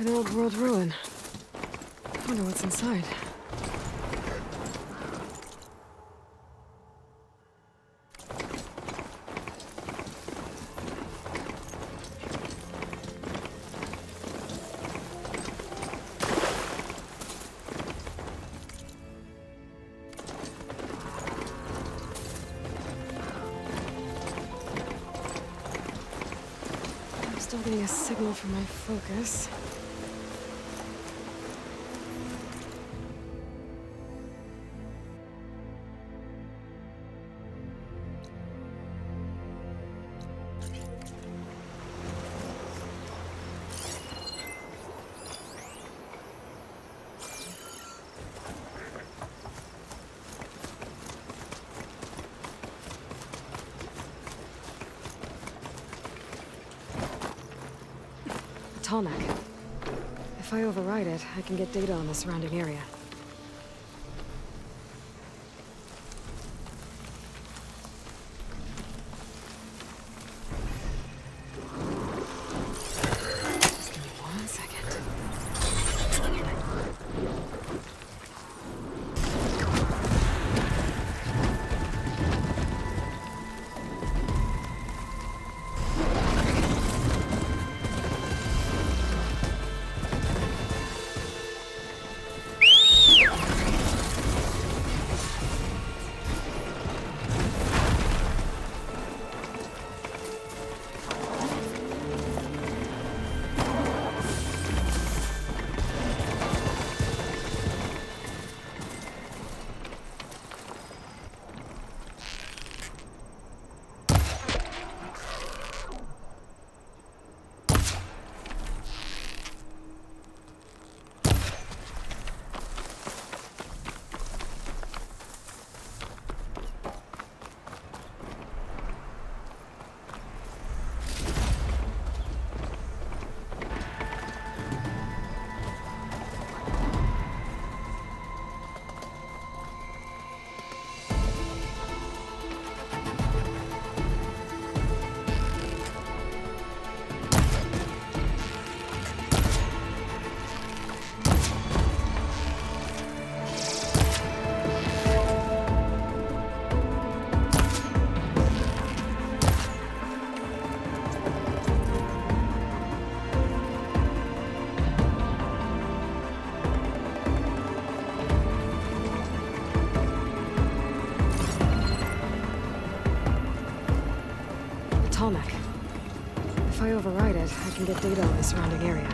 An old world ruin. I wonder what's inside. I'm still getting a signal from my focus. Tallneck. If I override it, I can get data on the surrounding area. Override it, I can get data on the surrounding area.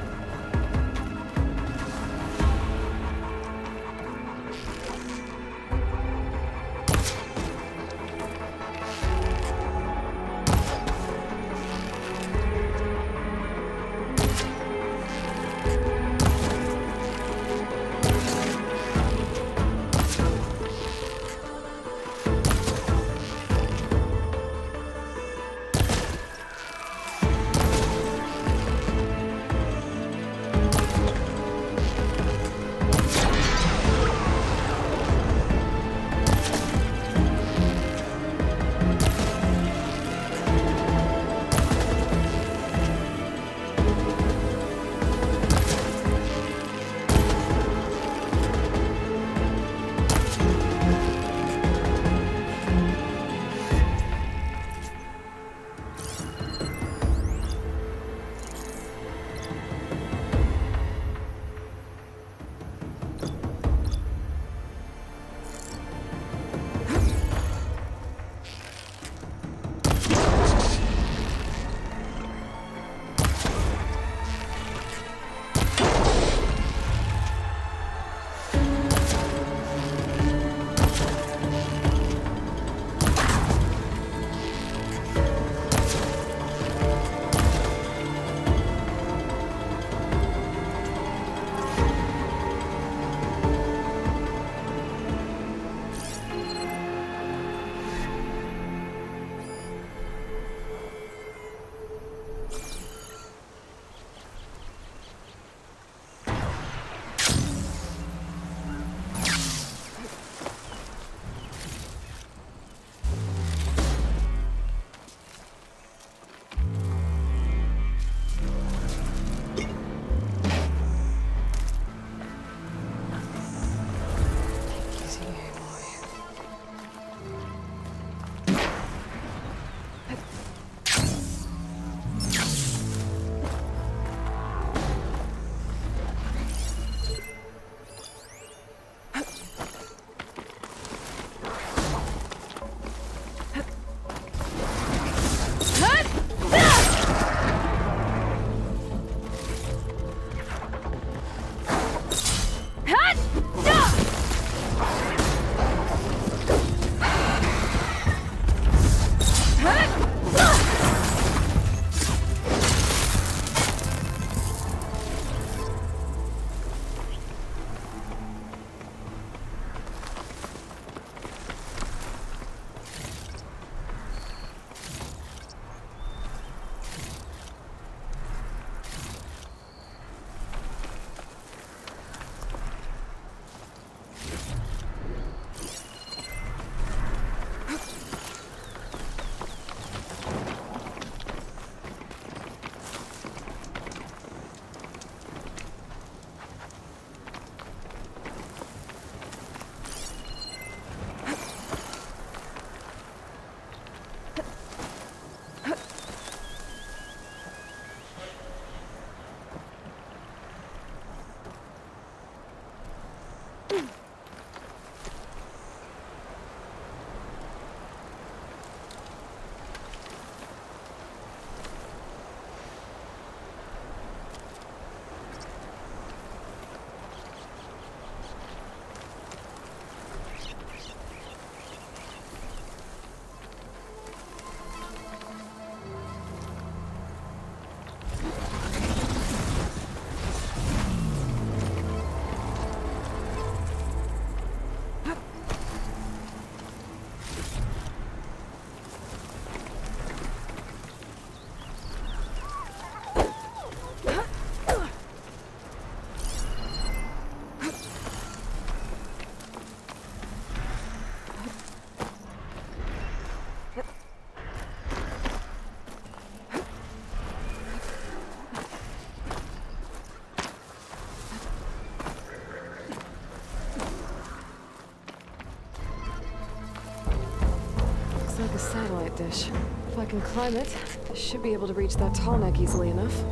Dish. If I can climb it, I should be able to reach that Tallneck easily enough.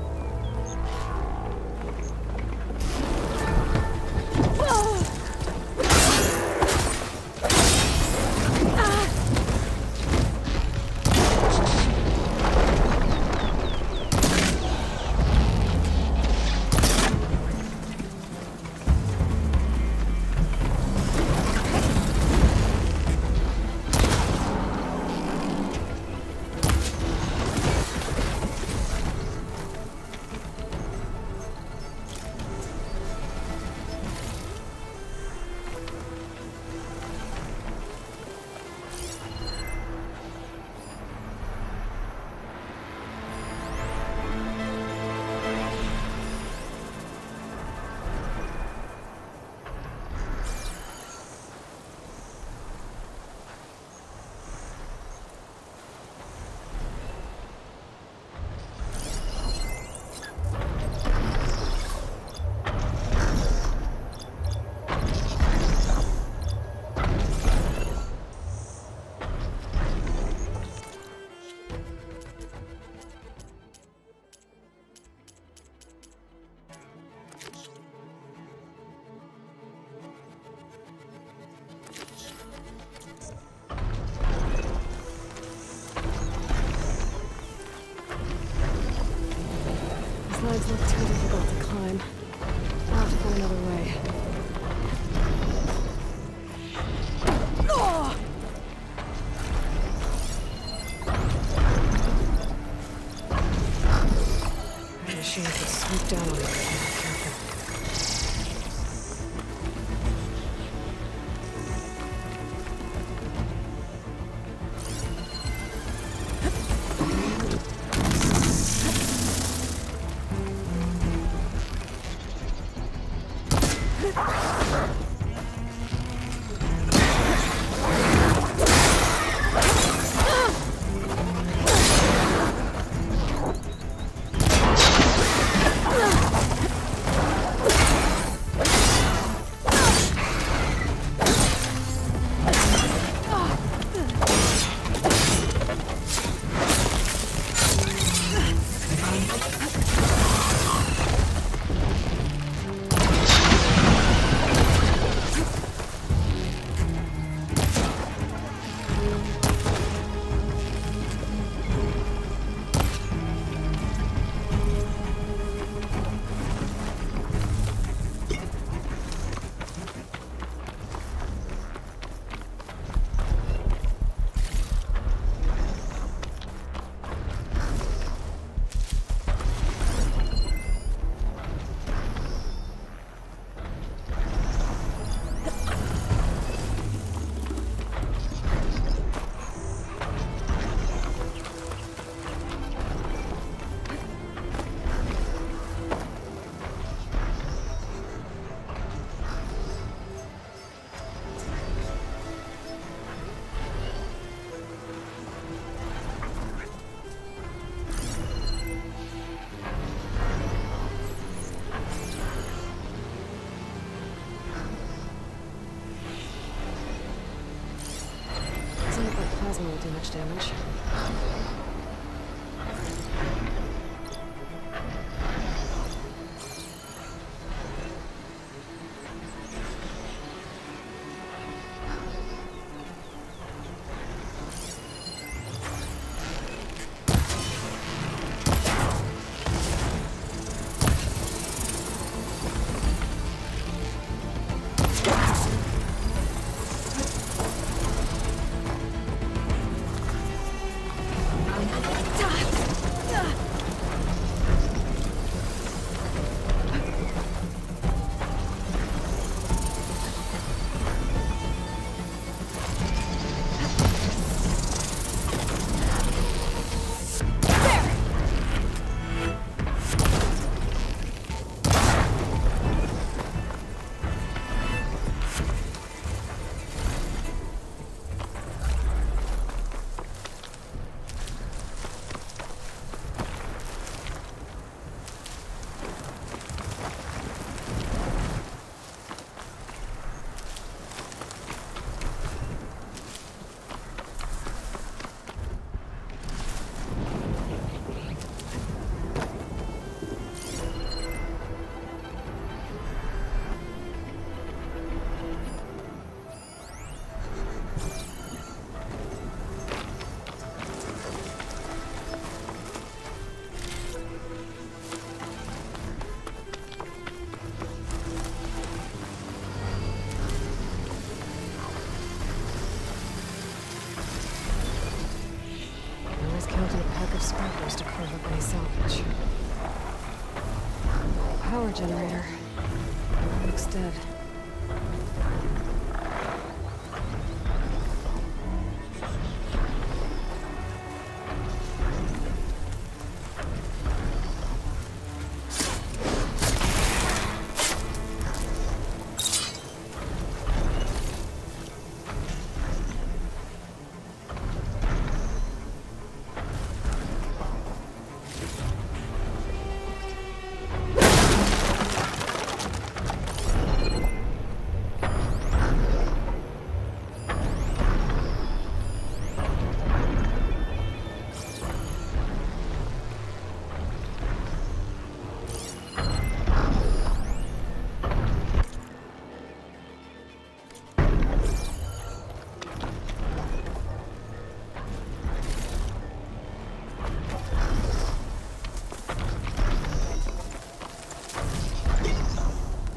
Down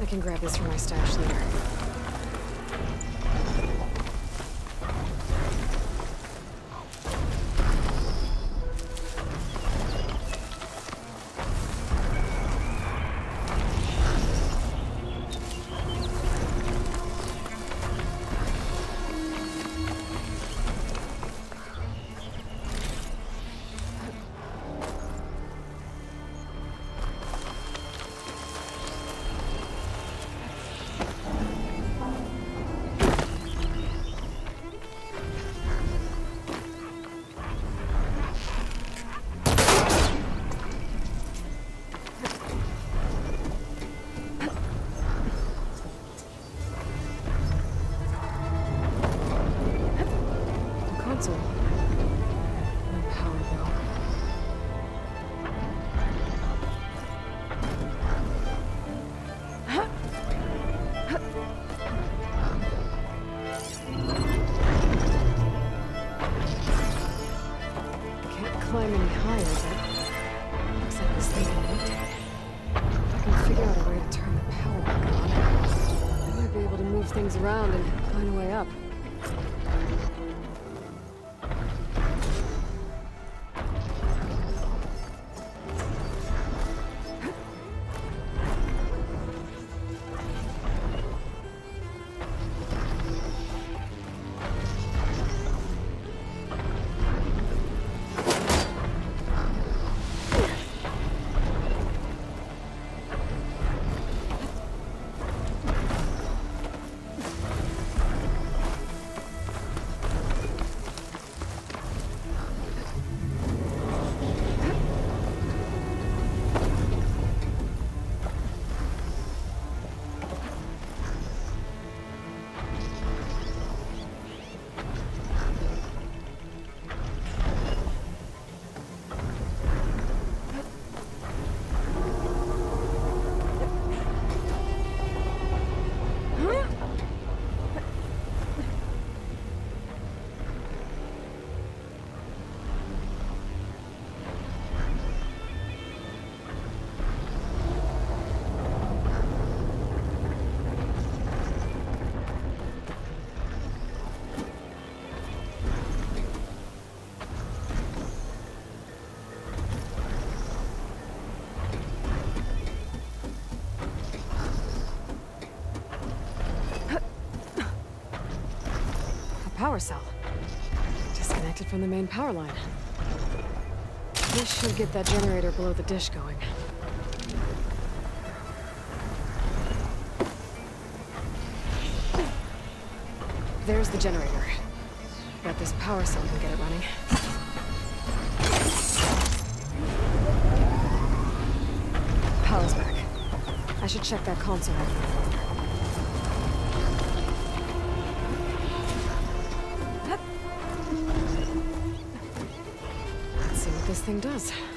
I can grab this from my stash later. Power cell. Disconnected from the main power line. This should get that generator below the dish going. There's the generator. Bet this power cell can get it running. Power's back. I should check that console. See thing does.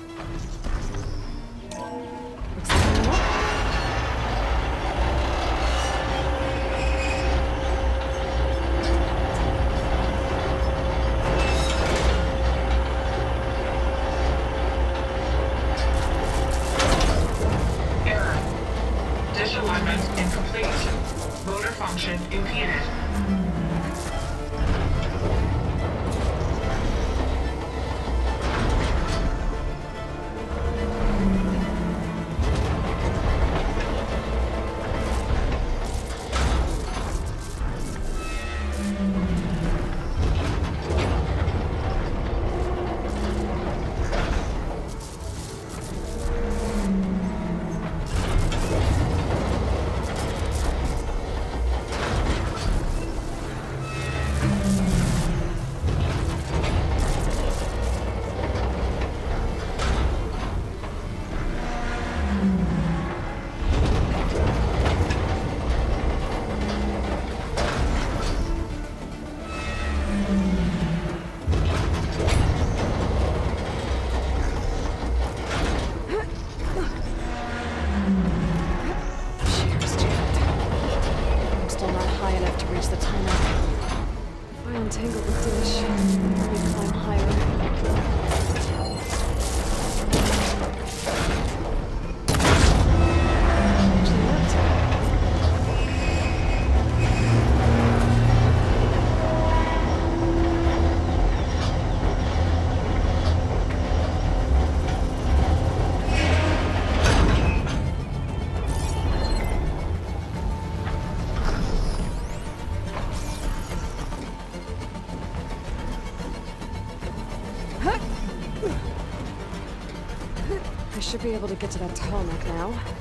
entangled with delicious. Be able to get to that tall now.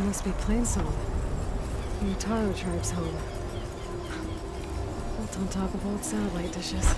That must be Plainsong. The Utaru tribe's home. Built on top of old satellite dishes.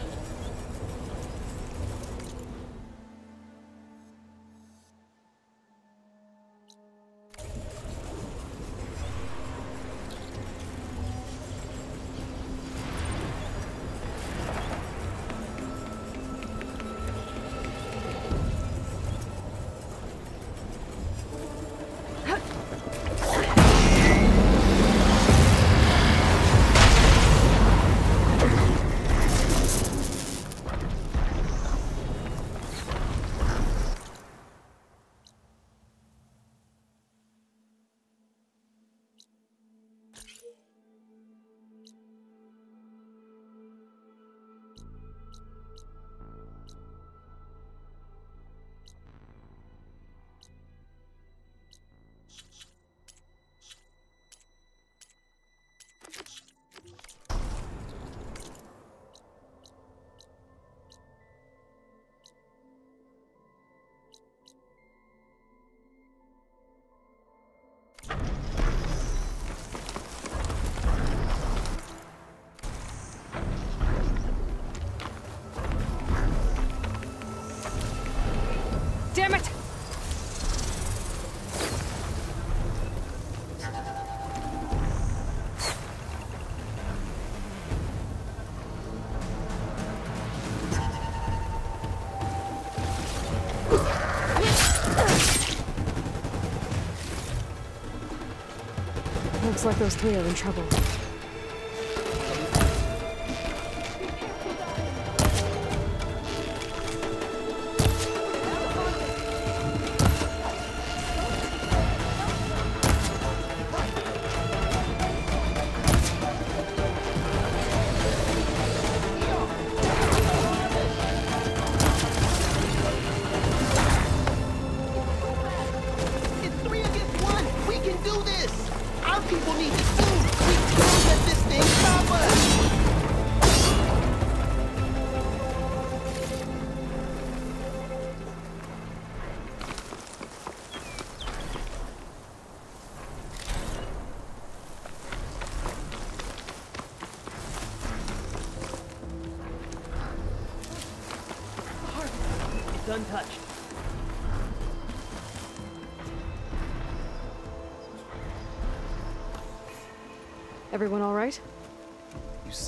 Looks like those three are in trouble.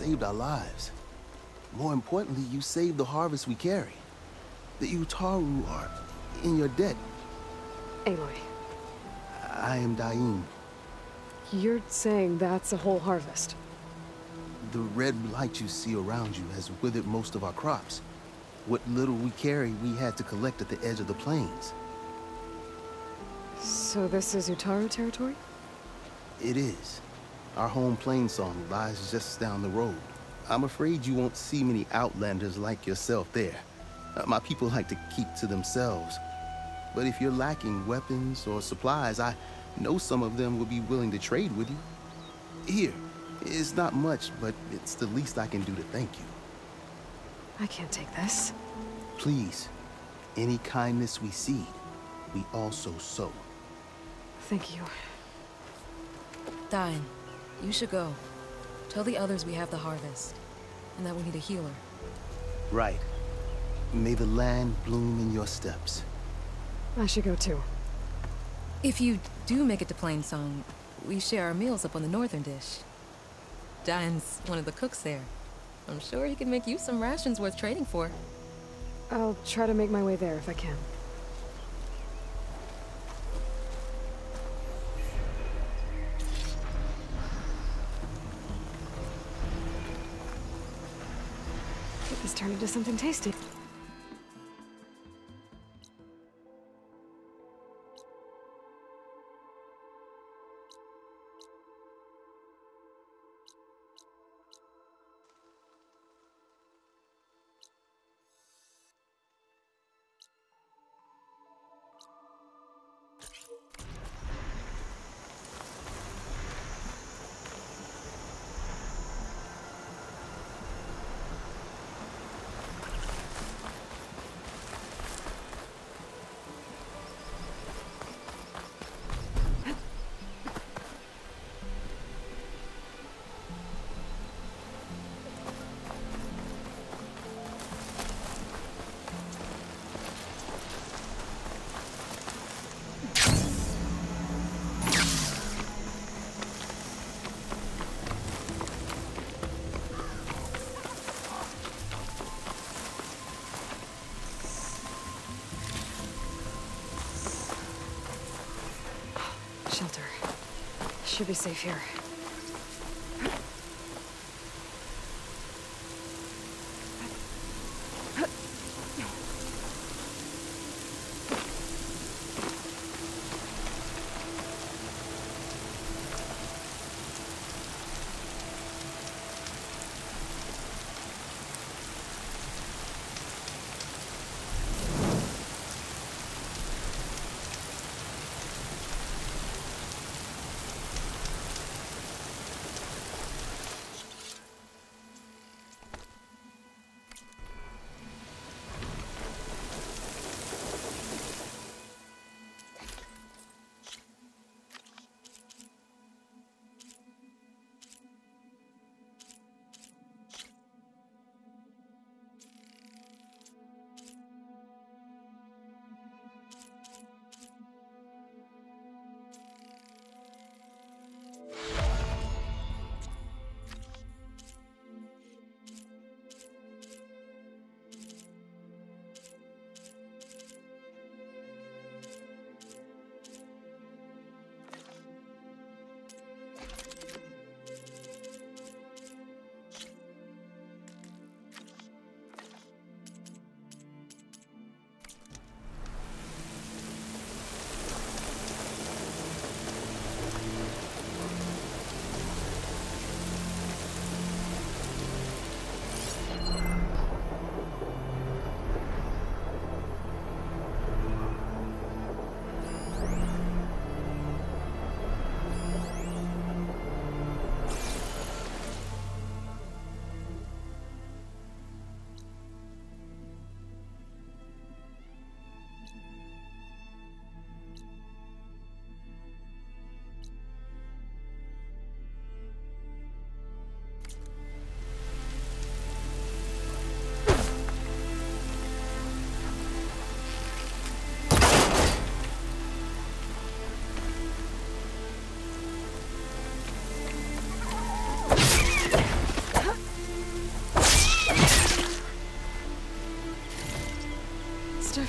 Saved our lives. More importantly, you saved the harvest we carry. The Utaru are in your debt. Aloy, I am Daim. you're saying that's a whole harvest? The red light you see around you has withered most of our crops. What little we carry, we had to collect at the edge of the plains. So this is Utaru territory? It is. Our home Plainsong lies just down the road. I'm afraid you won't see many outlanders like yourself there. Uh, my people like to keep to themselves. But if you're lacking weapons or supplies, I know some of them will be willing to trade with you. Here, it's not much, but it's the least I can do to thank you. I can't take this. Please, any kindness we see, we also sow. Thank you. Dine, you should go. Tell the others we have the harvest, and that we need a healer. Right. May the land bloom in your steps. I should go too. If you do make it to Plainsong, we share our meals up on the northern dish. Dine's one of the cooks there. I'm sure he can make you some rations worth trading for. I'll try to make my way there if I can. Into something tasty. Should be safe here.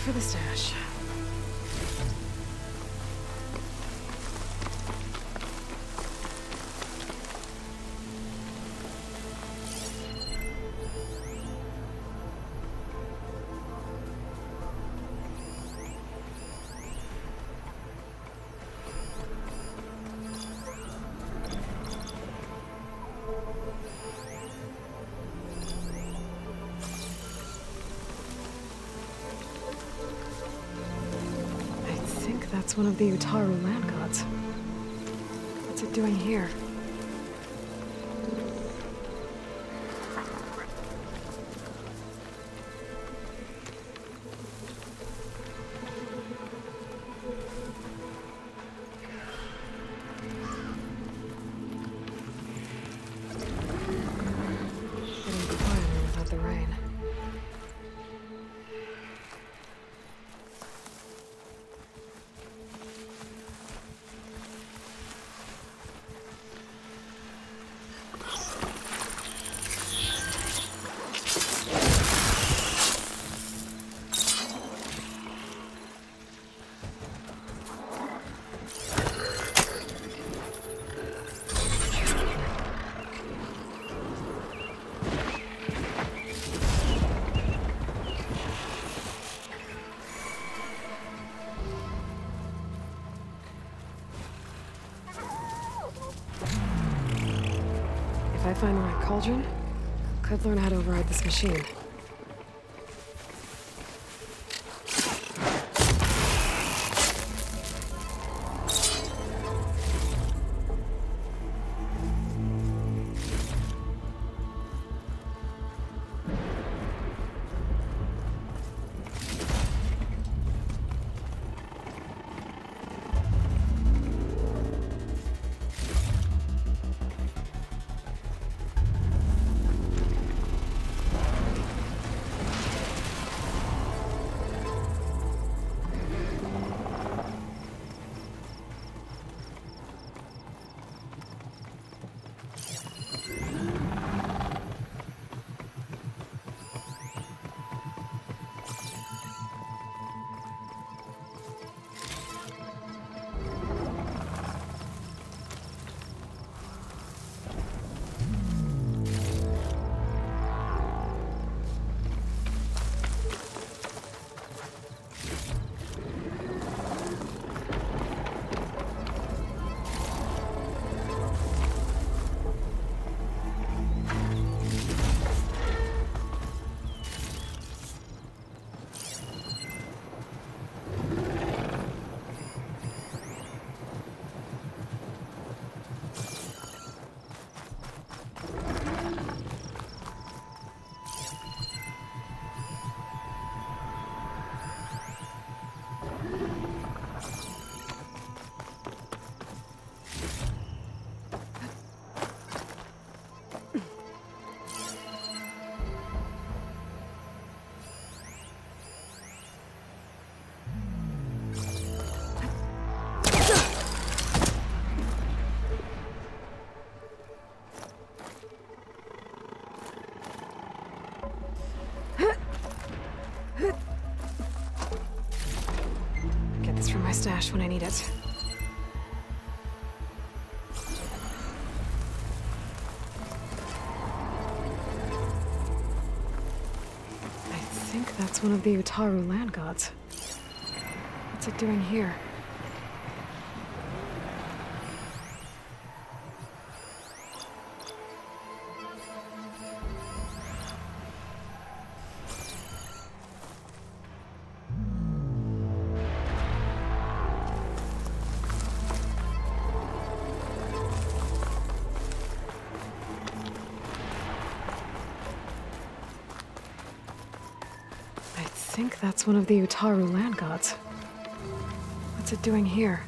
For the stash. That's one of the Utaru land gods. What's it doing here? Cauldron, could learn how to override this machine. Stash when I need it. I think that's one of the Utaru land gods. What's it doing here? One of the Utaru land gods. What's it doing here?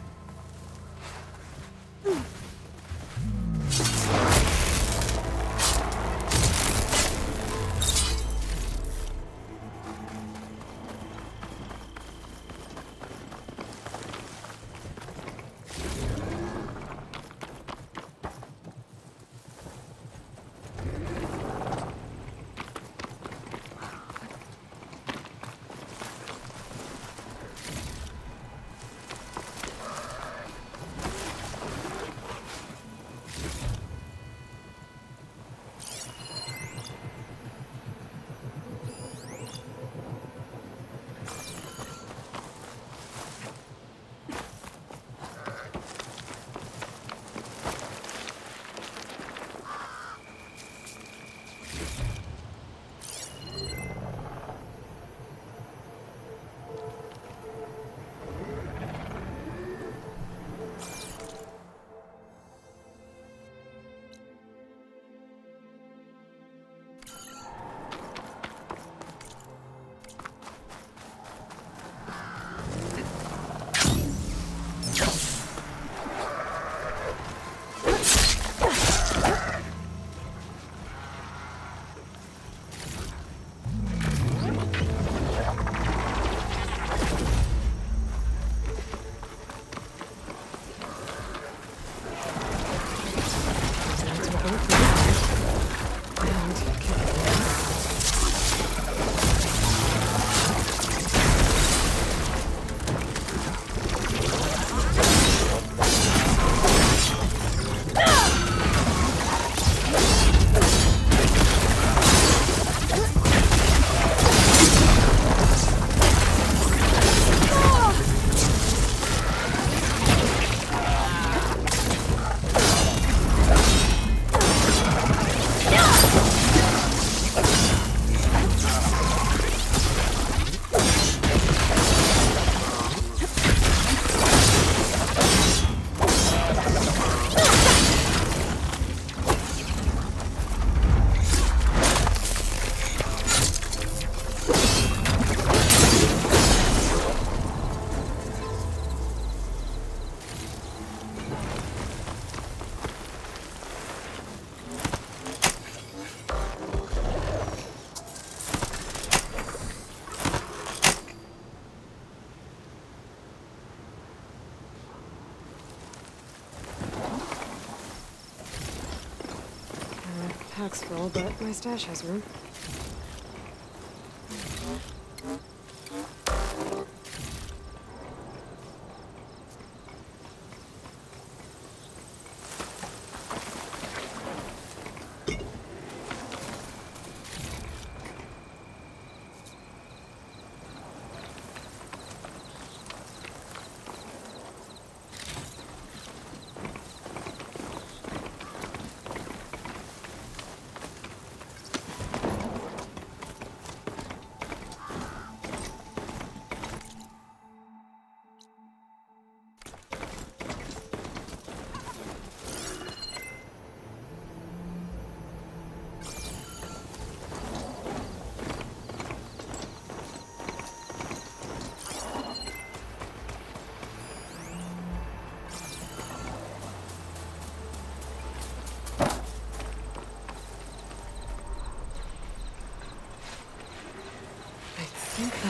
But my stash has room.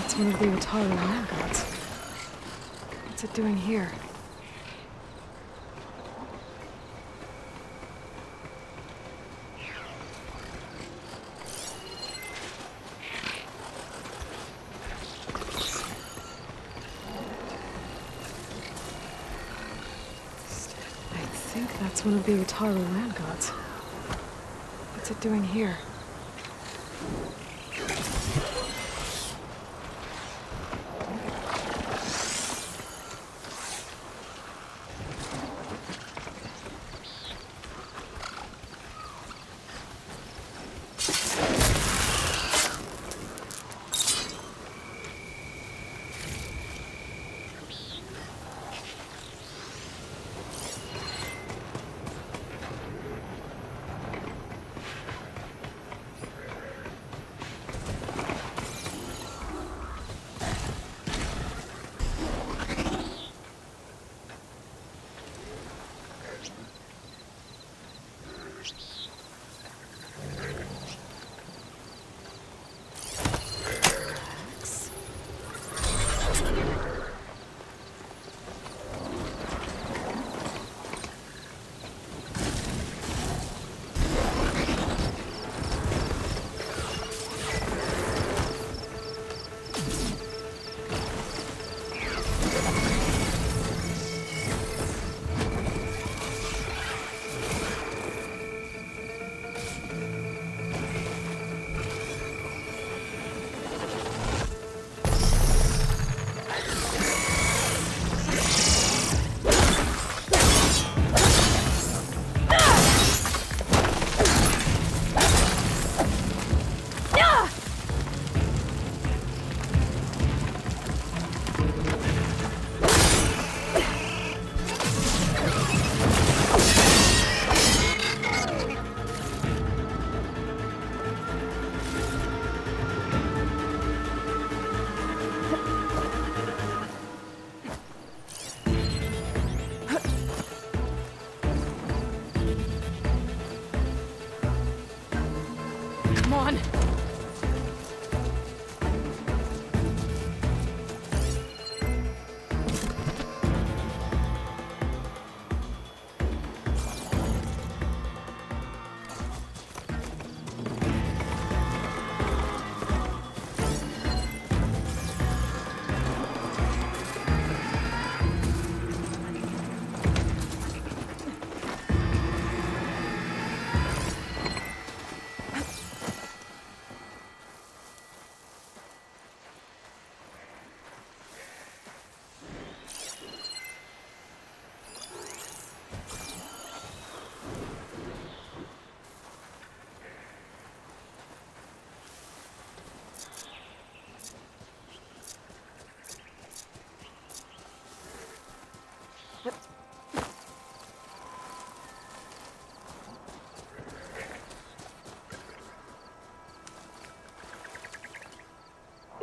That's one of the Utaru land gods. What's it doing here? I think that's one of the Utaru land gods. What's it doing here?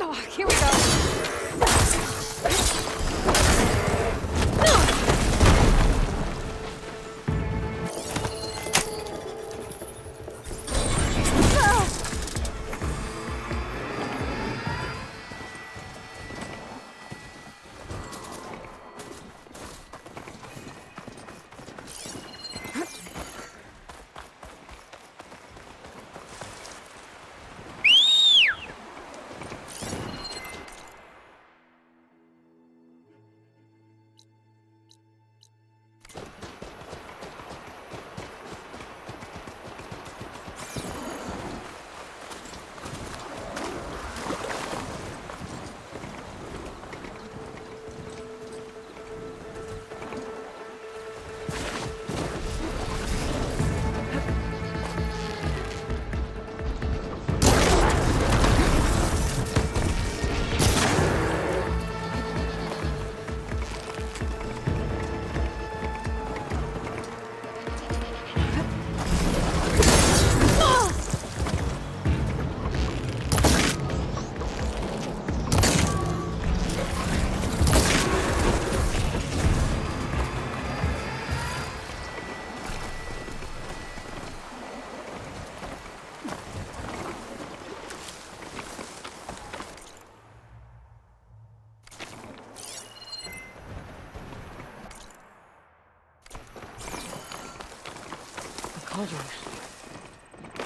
Oh, here we go.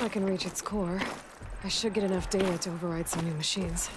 I can reach its core. I should get enough data to override some new machines.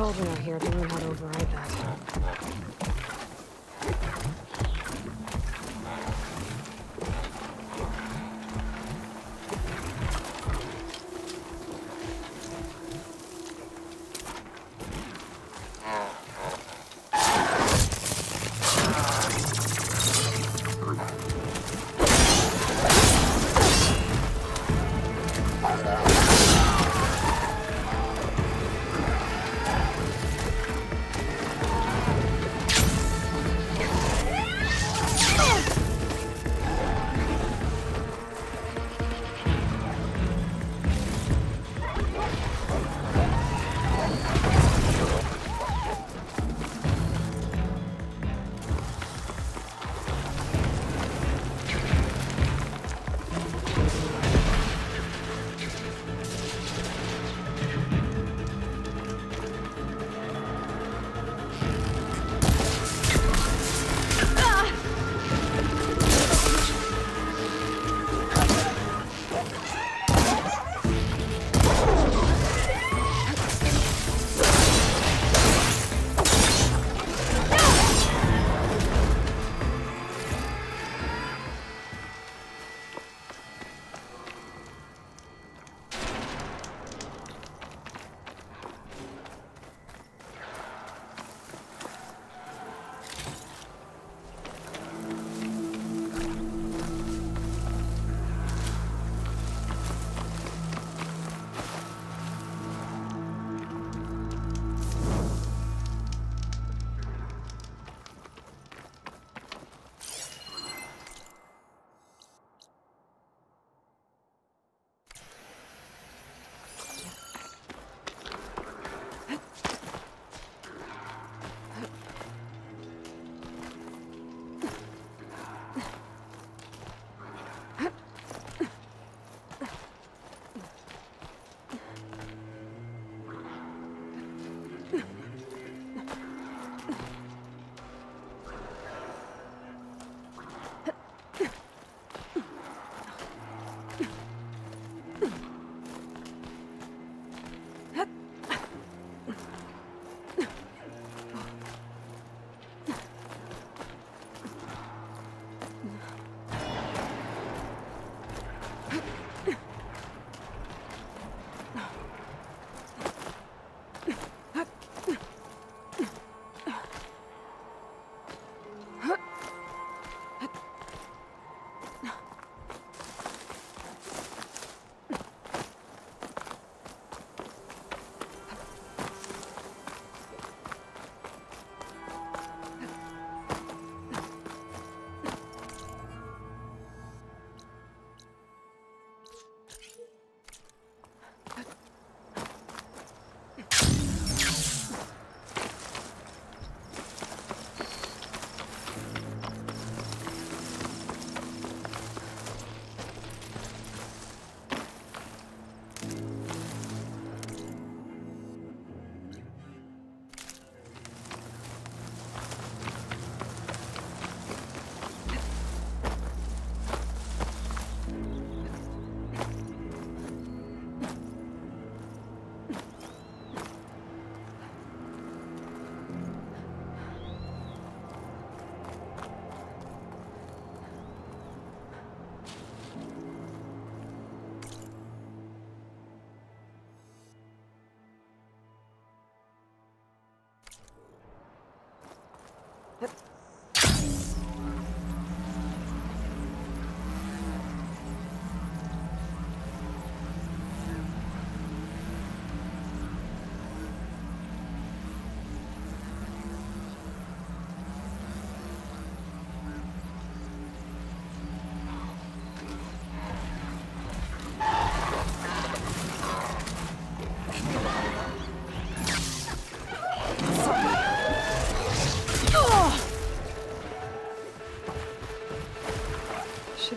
Cauldron out here to learn how to override that.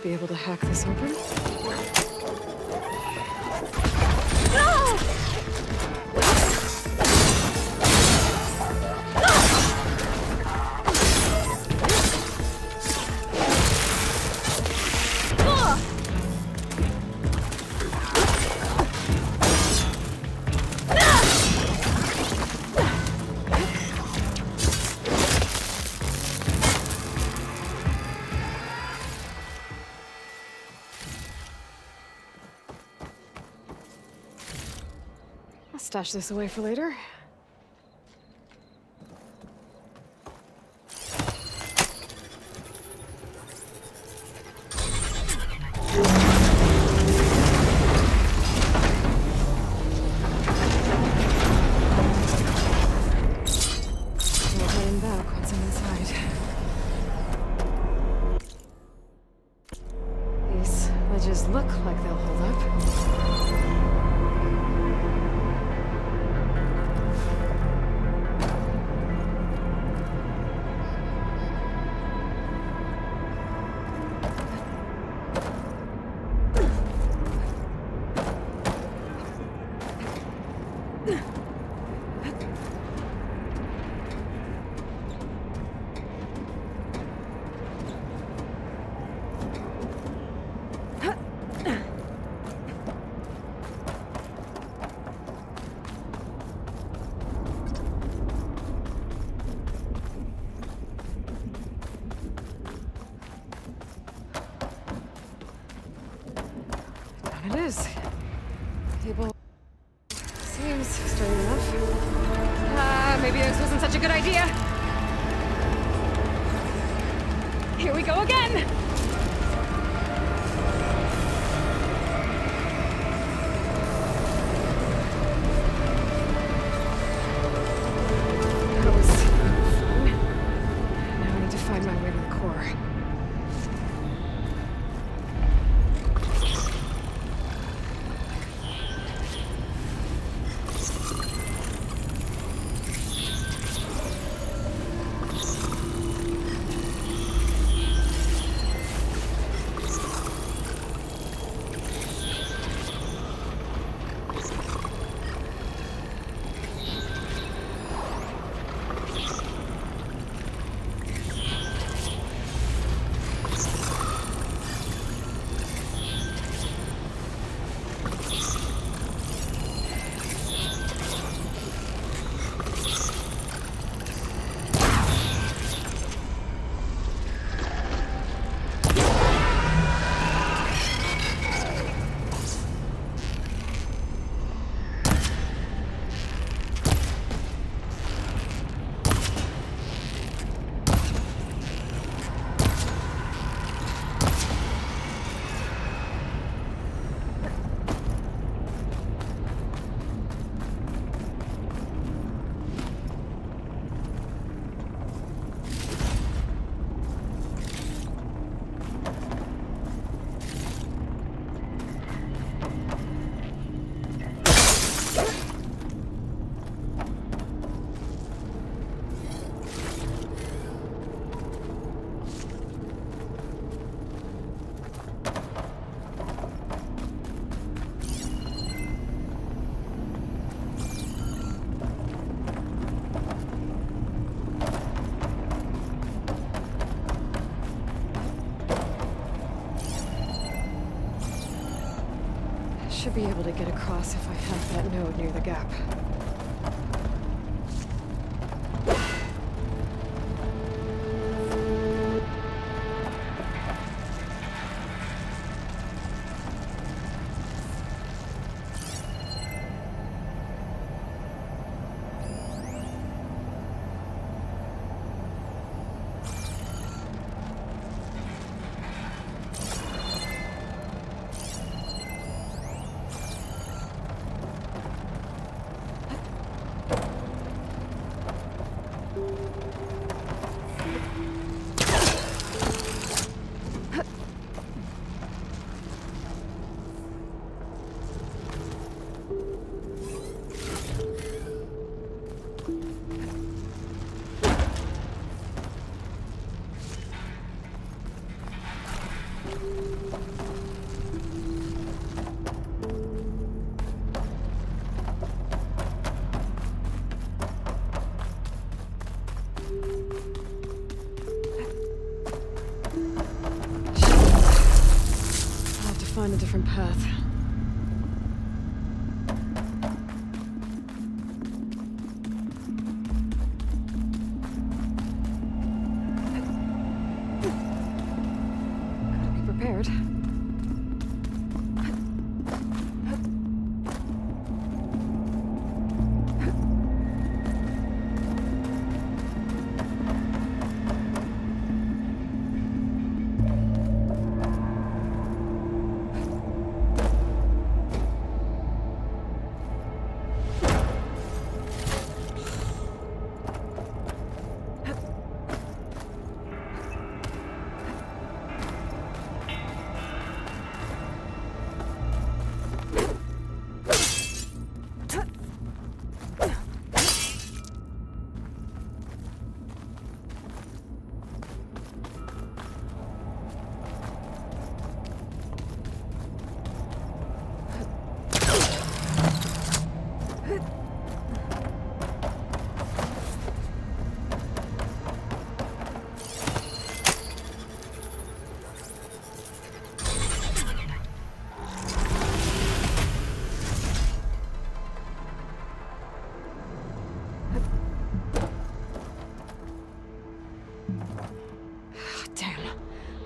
Be able to hack this open. Stash this away for later. Be able to get across if I have that node near the gap. Perth.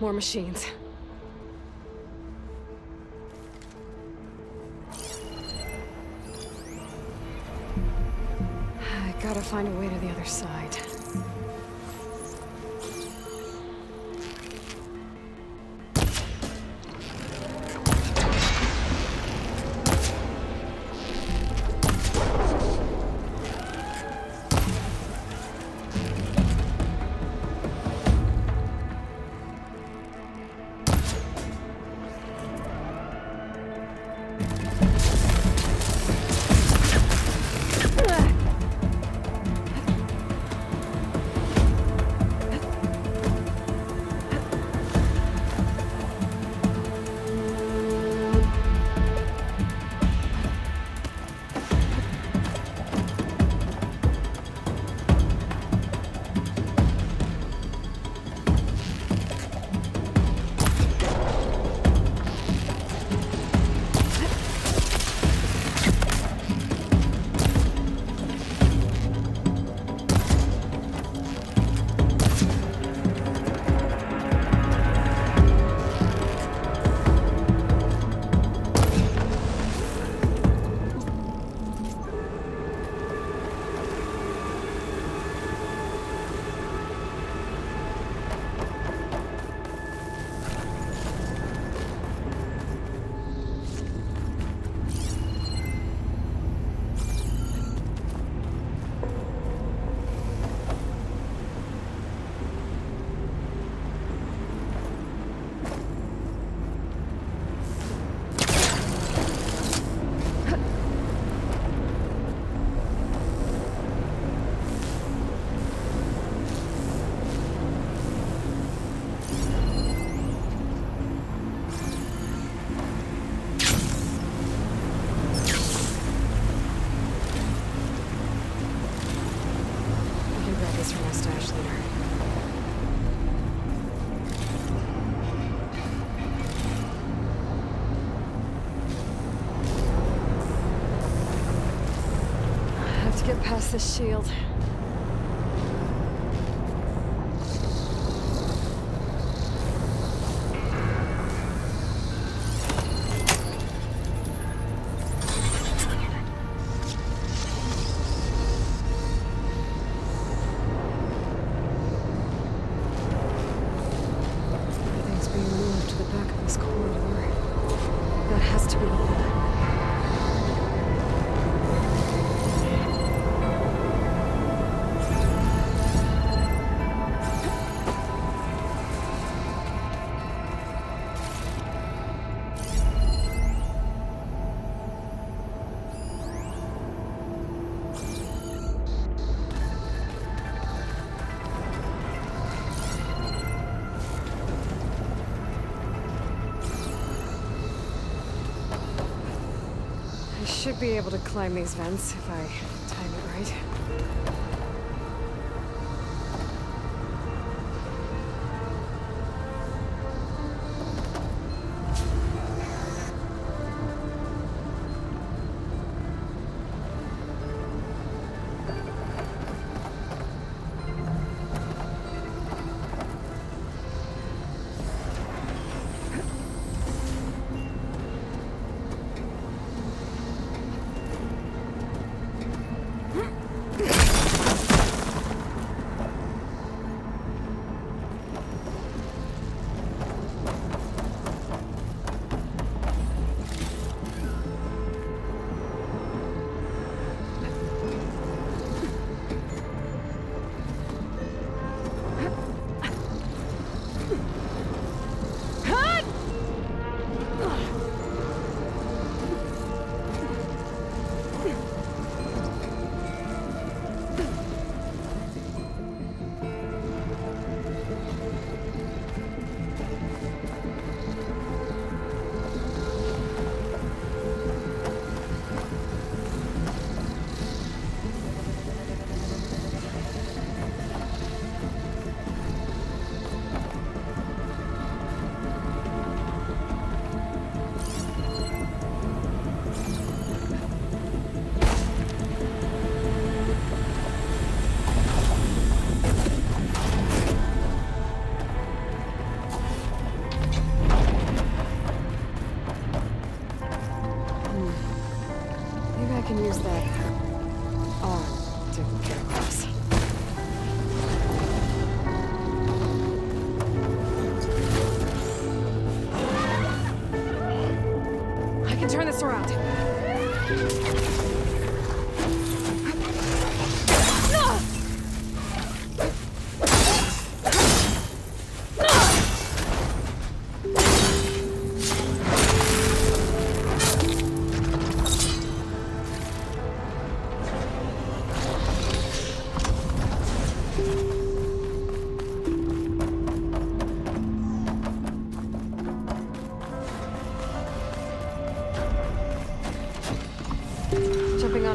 more machines. the shield. should be able to climb these vents.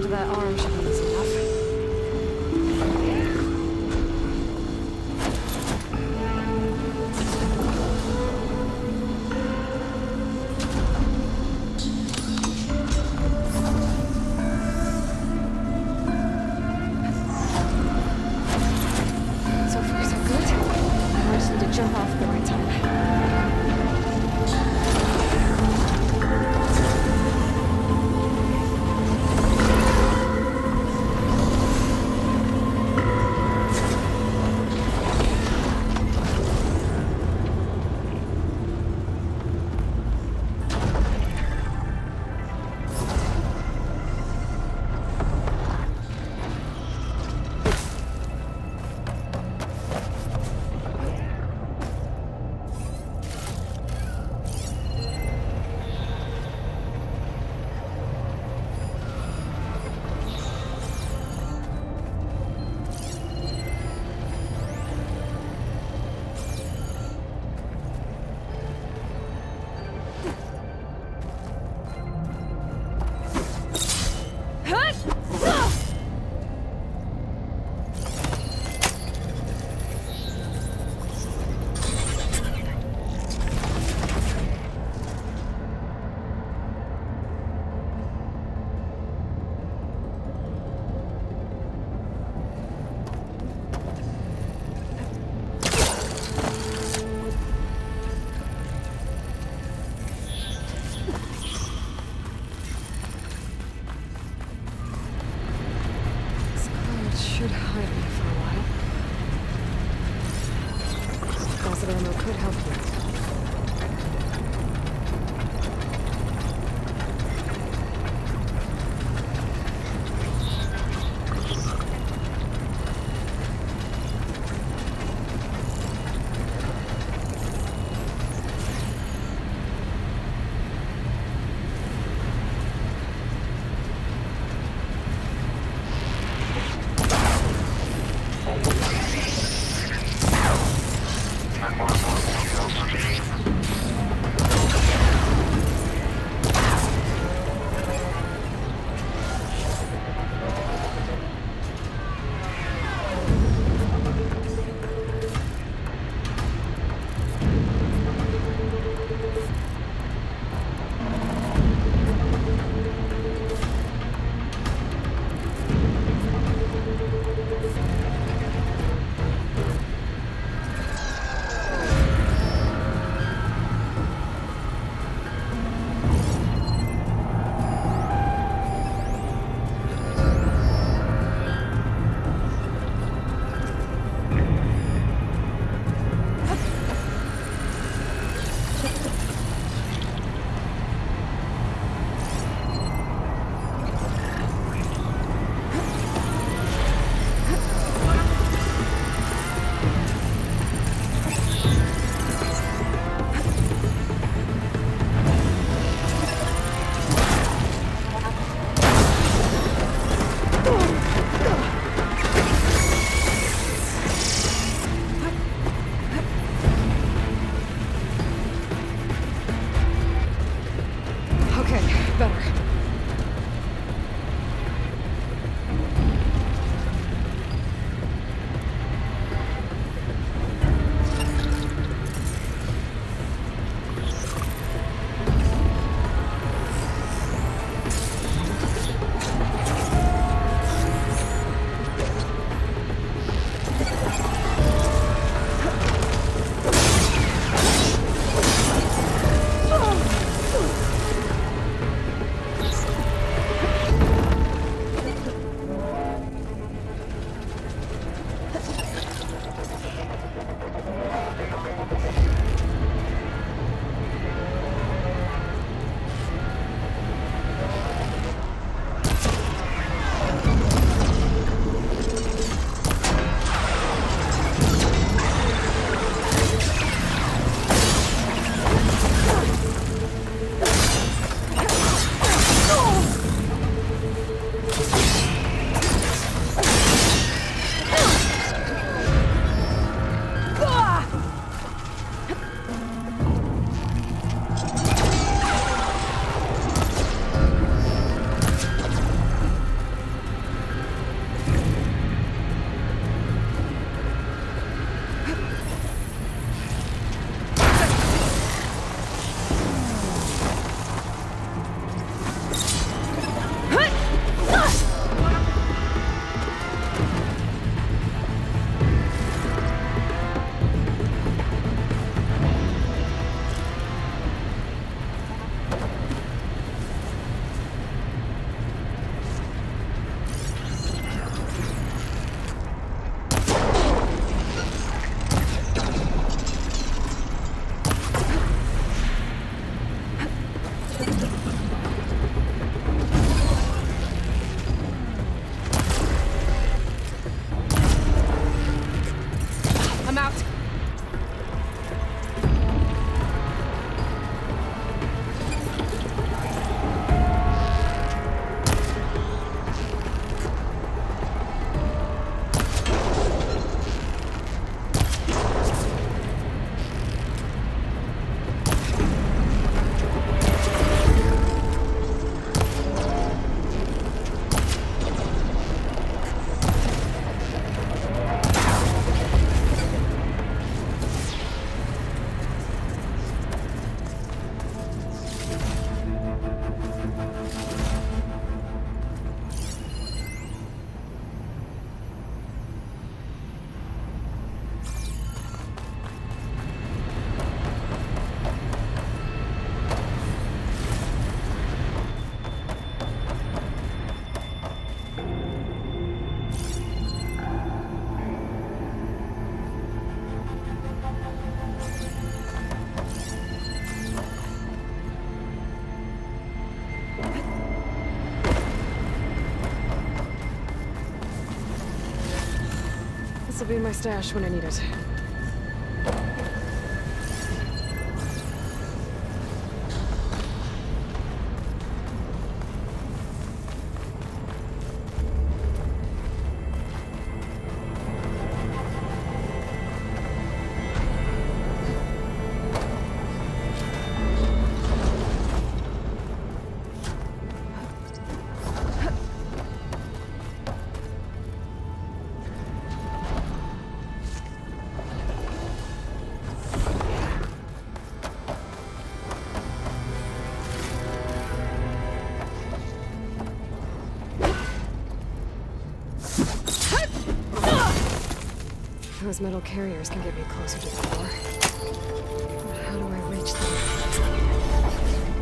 Onto that arm This'll be in my stash when I need it. Those metal carriers can get me closer to the core. But how do I reach them?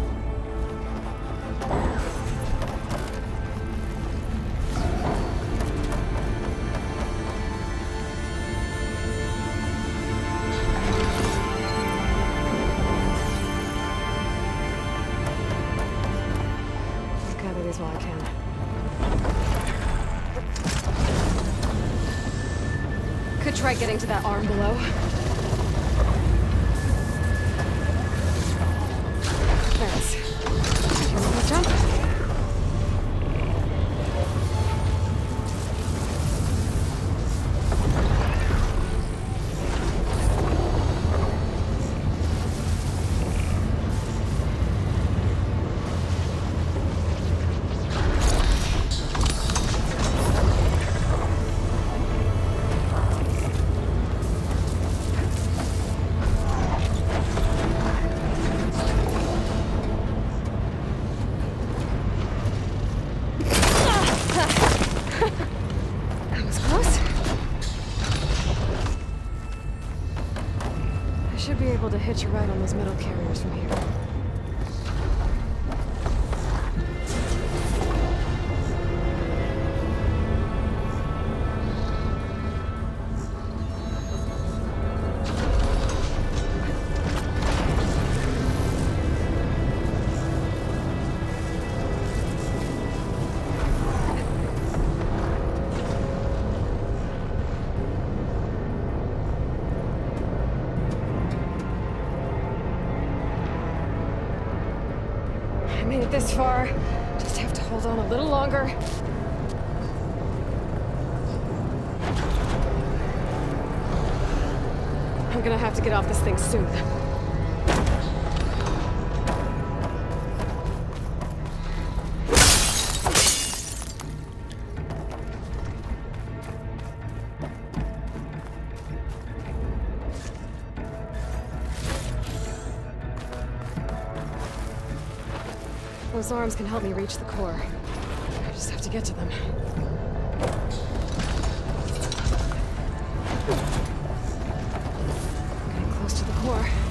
Be you right hitch it this far. Just have to hold on a little longer. I'm gonna have to get off this thing soon. Arms can help me reach the core. I just have to get to them. Getting close to the core.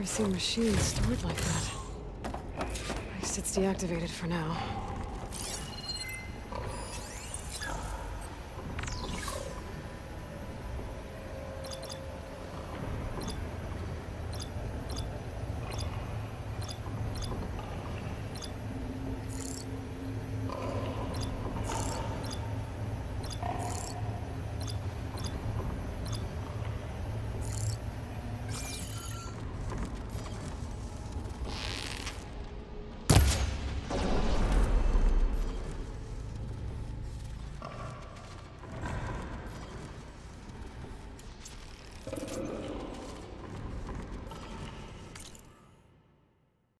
Never seen machines stored like that. At least it's deactivated for now.